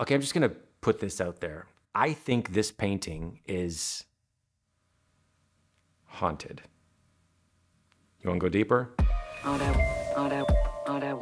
okay, I'm just gonna put this out there. I think this painting is haunted. You wanna go deeper?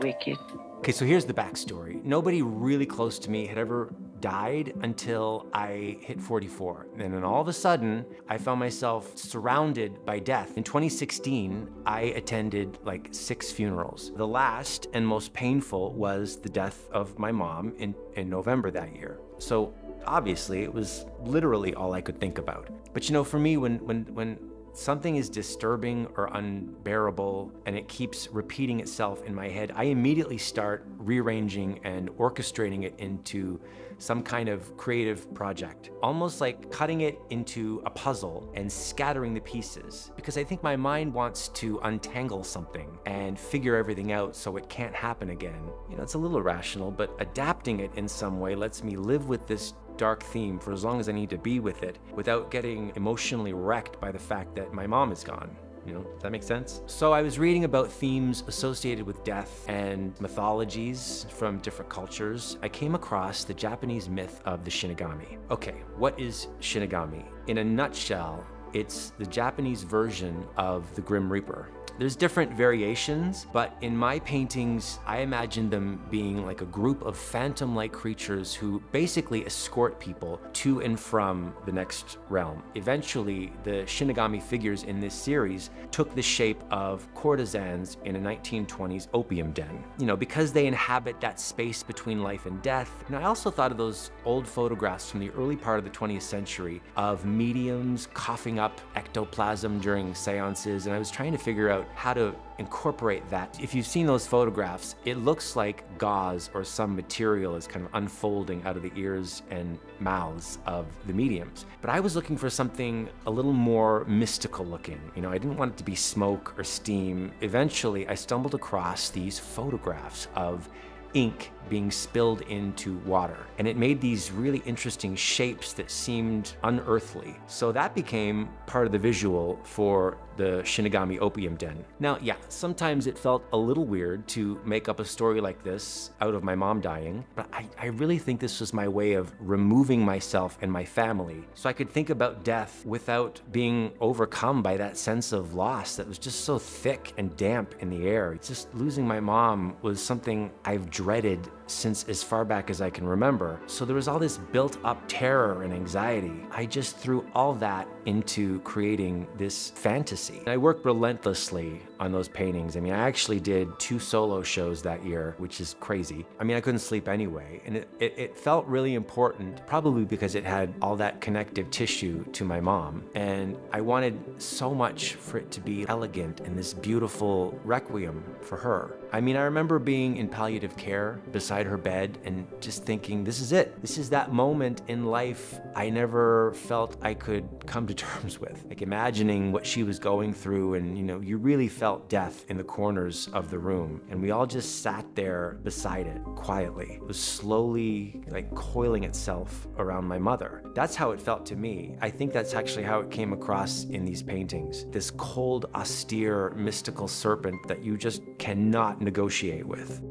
Wicked. Okay, so here's the backstory. Nobody really close to me had ever died until I hit 44. And then all of a sudden, I found myself surrounded by death. In 2016, I attended like six funerals. The last and most painful was the death of my mom in, in November that year. So obviously, it was literally all I could think about. But you know, for me, when, when, when something is disturbing or unbearable and it keeps repeating itself in my head, I immediately start rearranging and orchestrating it into some kind of creative project, almost like cutting it into a puzzle and scattering the pieces. Because I think my mind wants to untangle something and figure everything out so it can't happen again. You know, it's a little irrational, but adapting it in some way lets me live with this dark theme for as long as I need to be with it without getting emotionally wrecked by the fact that my mom is gone. You know, does that make sense? So I was reading about themes associated with death and mythologies from different cultures. I came across the Japanese myth of the Shinigami. Okay, what is Shinigami? In a nutshell, it's the Japanese version of the Grim Reaper. There's different variations, but in my paintings, I imagine them being like a group of phantom-like creatures who basically escort people to and from the next realm. Eventually, the Shinigami figures in this series took the shape of courtesans in a 1920s opium den. You know, because they inhabit that space between life and death. And I also thought of those old photographs from the early part of the 20th century of mediums coughing up ectoplasm during seances, and I was trying to figure out how to incorporate that. If you've seen those photographs, it looks like gauze or some material is kind of unfolding out of the ears and mouths of the mediums. But I was looking for something a little more mystical looking. You know, I didn't want it to be smoke or steam. Eventually, I stumbled across these photographs of ink being spilled into water. And it made these really interesting shapes that seemed unearthly. So that became part of the visual for the Shinigami Opium Den. Now, yeah, sometimes it felt a little weird to make up a story like this out of my mom dying, but I, I really think this was my way of removing myself and my family so I could think about death without being overcome by that sense of loss that was just so thick and damp in the air. It's just losing my mom was something I've dreaded since as far back as I can remember. So there was all this built up terror and anxiety. I just threw all that into creating this fantasy. I worked relentlessly on those paintings. I mean, I actually did two solo shows that year, which is crazy. I mean, I couldn't sleep anyway. And it, it, it felt really important, probably because it had all that connective tissue to my mom. And I wanted so much for it to be elegant and this beautiful requiem for her. I mean, I remember being in palliative care beside her bed and just thinking, this is it. This is that moment in life I never felt I could come to terms with. Like imagining what she was going through and, you know, you really felt death in the corners of the room. And we all just sat there beside it quietly. It was slowly like coiling itself around my mother. That's how it felt to me. I think that's actually how it came across in these paintings. This cold, austere, mystical serpent that you just cannot negotiate with.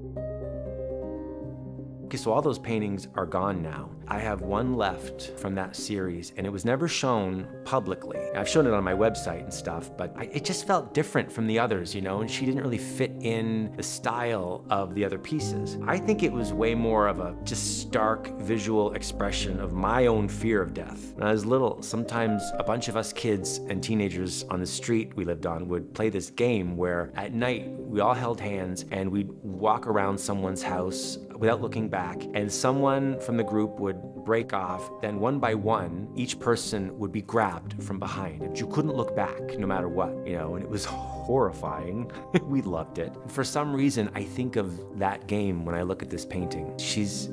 Okay, so all those paintings are gone now. I have one left from that series, and it was never shown publicly. I've shown it on my website and stuff, but I, it just felt different from the others, you know, and she didn't really fit in the style of the other pieces. I think it was way more of a just stark visual expression of my own fear of death. When I was little, sometimes a bunch of us kids and teenagers on the street we lived on would play this game where at night we all held hands and we'd walk around someone's house without looking back, and someone from the group would break off. Then, one by one, each person would be grabbed from behind. And you couldn't look back no matter what, you know, and it was horrifying. we loved it. For some reason, I think of that game when I look at this painting. She's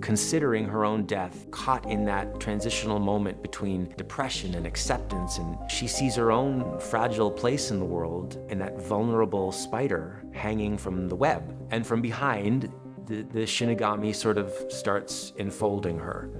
considering her own death, caught in that transitional moment between depression and acceptance, and she sees her own fragile place in the world in that vulnerable spider hanging from the web. And from behind, the, the Shinigami sort of starts enfolding her.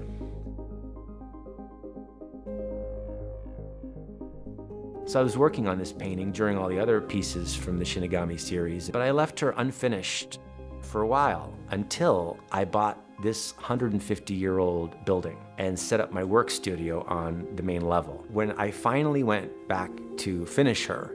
So I was working on this painting during all the other pieces from the Shinigami series, but I left her unfinished for a while until I bought this 150 year old building and set up my work studio on the main level. When I finally went back to finish her,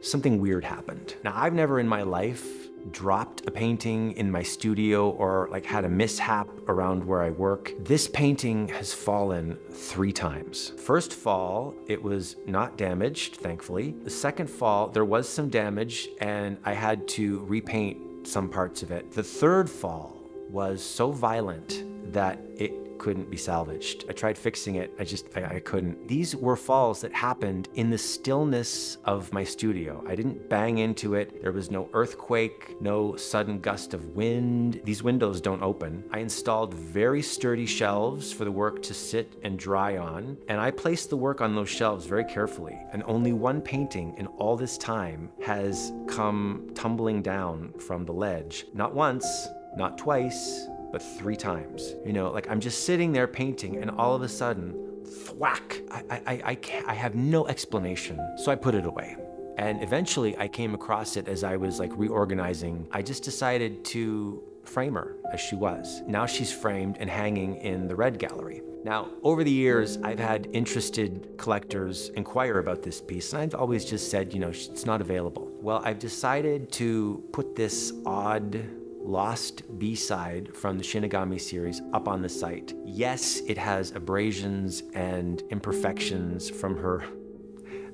something weird happened. Now, I've never in my life dropped a painting in my studio or like had a mishap around where I work. This painting has fallen three times. First fall, it was not damaged, thankfully. The second fall, there was some damage and I had to repaint some parts of it. The third fall was so violent that it couldn't be salvaged. I tried fixing it, I just, I, I, couldn't. These were falls that happened in the stillness of my studio. I didn't bang into it. There was no earthquake, no sudden gust of wind. These windows don't open. I installed very sturdy shelves for the work to sit and dry on, and I placed the work on those shelves very carefully. And only one painting in all this time has come tumbling down from the ledge. Not once, not twice, but three times. You know, like I'm just sitting there painting, and all of a sudden, thwack! I, I, I, I have no explanation. So I put it away. And eventually I came across it as I was like reorganizing. I just decided to frame her as she was. Now she's framed and hanging in the Red Gallery. Now, over the years, I've had interested collectors inquire about this piece, and I've always just said, you know, it's not available. Well, I've decided to put this odd lost B-side from the Shinigami series up on the site. Yes, it has abrasions and imperfections from her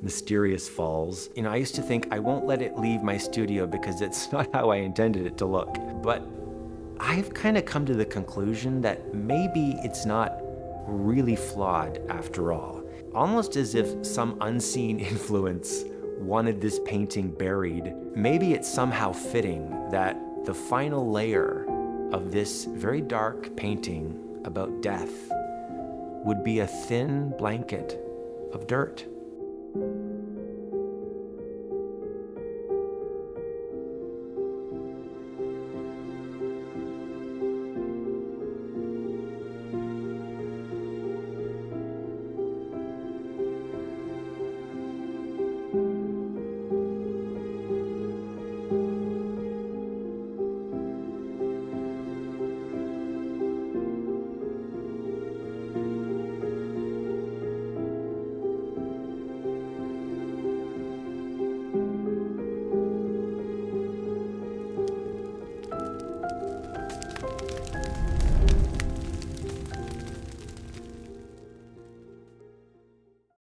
mysterious falls. You know, I used to think I won't let it leave my studio because it's not how I intended it to look. But I've kind of come to the conclusion that maybe it's not really flawed after all. Almost as if some unseen influence wanted this painting buried. Maybe it's somehow fitting that the final layer of this very dark painting about death would be a thin blanket of dirt.